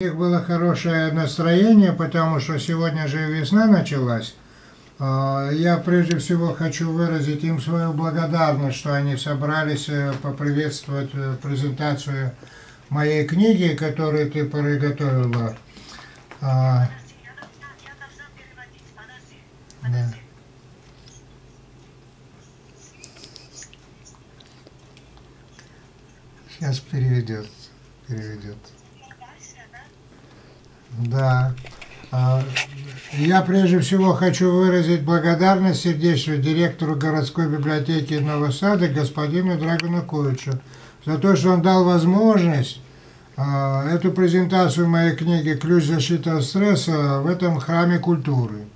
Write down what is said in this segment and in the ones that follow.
них было хорошее настроение, потому что сегодня же весна началась. А, Я прежде всего хочу выразить им свою благодарность, что они собрались э, поприветствовать э, презентацию моей книги, которую ты приготовила. А. Сейчас переведет. Переведет. Да? А, Я прежде всего хочу выразить благодарность сердечную директору городской библиотеки Новосада господину Драгонаковичу за то, что он дал возможность а, эту презентацию моей книги «Ключ защиты от стресса» в этом храме культуры.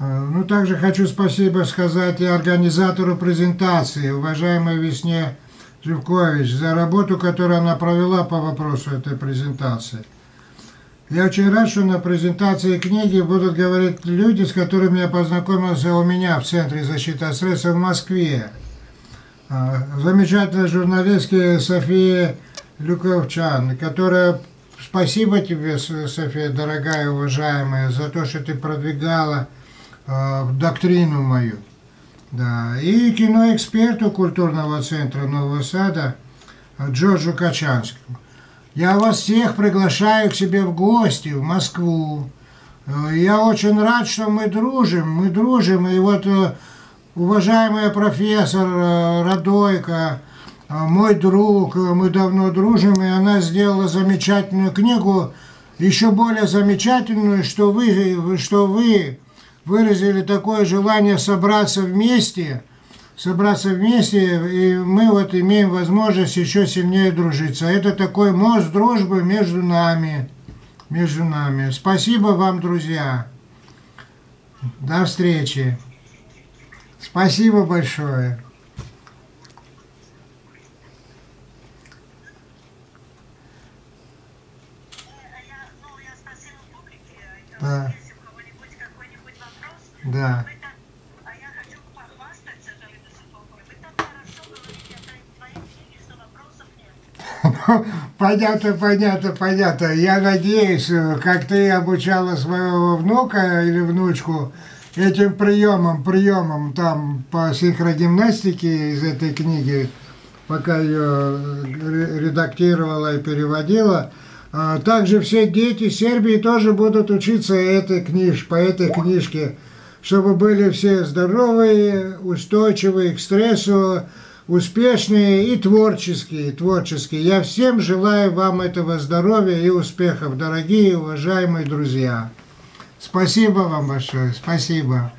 А, Ну, также хочу спасибо сказать и организатору презентации, уважаемой Весне Живкович, за работу, которую она провела по вопросу этой презентации. Я очень рад, что на презентации книги будут говорить люди, с которыми я познакомился у меня в Центре защиты от стресса в Москве. А, Замечательная журналистка София Люковчан, которая... Спасибо тебе, София, дорогая, уважаемая, за то, что ты продвигала э, доктрину мою. Да. И киноэксперту культурного центра Нового Сада э, Джорджу Качанскому. Я вас всех приглашаю к себе в гости в Москву. Э, Я очень рад, что мы дружим, мы дружим. И вот э, уважаемая профессор Радойко, мой друг, мы давно дружим, и она сделала замечательную книгу, еще более замечательную, что вы, что вы выразили такое желание собраться вместе, собраться вместе, и мы вот имеем возможность еще сильнее дружиться. Это такой мост дружбы между нами, между нами. Спасибо вам, друзья. До встречи. Спасибо большое. Да. Да. Понятно, понятно, понятно. Я надеюсь, э, как ты обучала своего внука или внучку этим приемам, приемам там по синхрогимнастике из этой книги, пока ее ре- редактировала и переводила, а также все дети Сербии тоже будут учиться этой книж, по этой книжке, чтобы были все здоровые, устойчивые к стрессу, успешные и творческие, творческие. Я всем желаю вам этого здоровья и успехов, дорогие уважаемые друзья. Спасибо вам большое, спасибо.